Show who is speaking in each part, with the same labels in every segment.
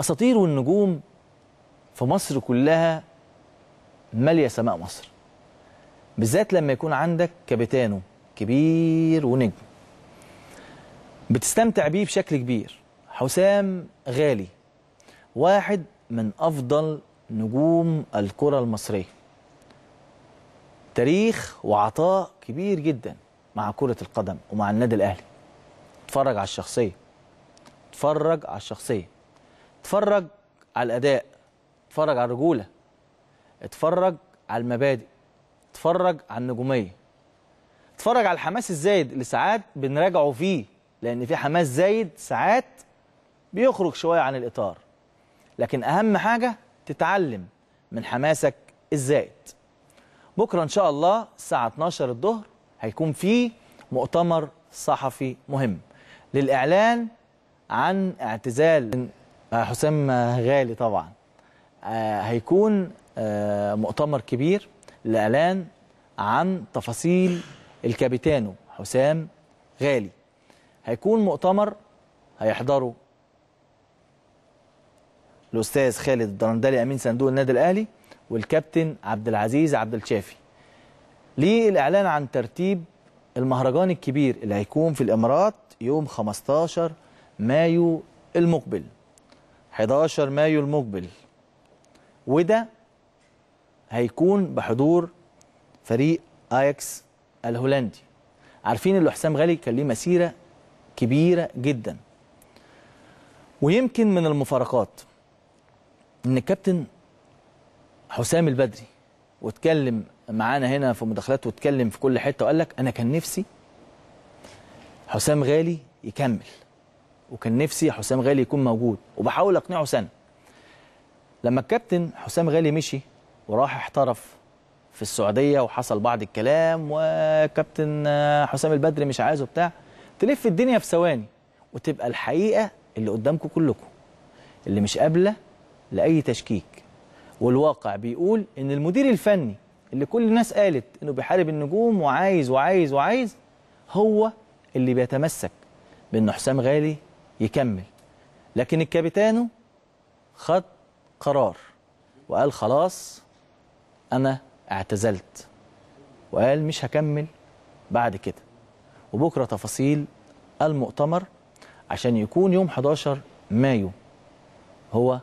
Speaker 1: أساطير والنجوم في مصر كلها مالية سماء مصر بالذات لما يكون عندك كابيتانو كبير ونجم. بتستمتع بيه بشكل كبير. حسام غالي واحد من أفضل نجوم الكرة المصرية. تاريخ وعطاء كبير جدا مع كرة القدم ومع النادي الأهلي. اتفرج على الشخصية. اتفرج على الشخصية. اتفرج على الأداء اتفرج على الرجولة اتفرج على المبادئ اتفرج على النجومية. اتفرج على الحماس الزايد اللي ساعات بنراجعه فيه لأن في حماس زايد ساعات بيخرج شوية عن الإطار. لكن أهم حاجة تتعلم من حماسك الزايد. بكرة إن شاء الله الساعة 12 الظهر هيكون في مؤتمر صحفي مهم للإعلان عن اعتزال حسام غالي طبعا. آه، هيكون آه، مؤتمر كبير للاعلان عن تفاصيل الكابيتانو حسام غالي. هيكون مؤتمر هيحضره الأستاذ خالد الدرندلي أمين صندوق النادي الأهلي والكابتن عبد العزيز عبد الشافي. للإعلان عن ترتيب المهرجان الكبير اللي هيكون في الإمارات يوم 15 مايو المقبل. 11 مايو المقبل. وده هيكون بحضور فريق اياكس الهولندي. عارفين إن حسام غالي كان ليه مسيرة كبيرة جدا. ويمكن من المفارقات إن الكابتن حسام البدري واتكلم معانا هنا في مداخلات واتكلم في كل حتة وقال لك أنا كان نفسي حسام غالي يكمل. وكان نفسي حسام غالي يكون موجود وبحاول أقنعه سنة. لما الكابتن حسام غالي مشي وراح احترف في السعودية وحصل بعض الكلام وكابتن حسام البدري مش عايزه بتاع تلف الدنيا في ثواني وتبقى الحقيقة اللي قدامكم كلكم اللي مش قابلة لأي تشكيك. والواقع بيقول إن المدير الفني اللي كل الناس قالت إنه بيحارب النجوم وعايز وعايز وعايز هو اللي بيتمسك بإن حسام غالي يكمل. لكن الكابيتانو خد قرار وقال خلاص أنا اعتزلت. وقال مش هكمل بعد كده. وبكرة تفاصيل المؤتمر عشان يكون يوم 11 مايو هو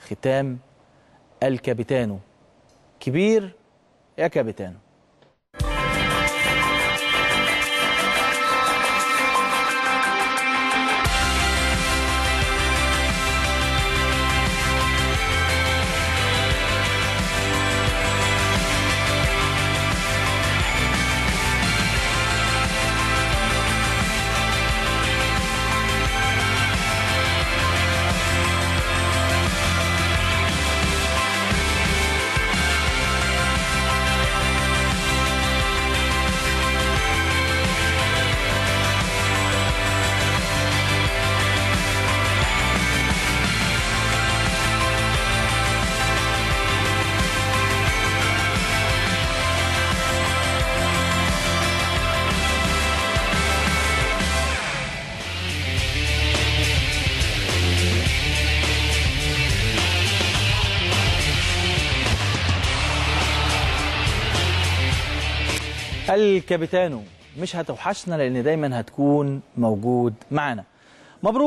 Speaker 1: ختام الكابيتانو كبير يا كابيتانو الكابيتانو مش هتوحشنا لأن دايما هتكون موجود معانا. مبروك.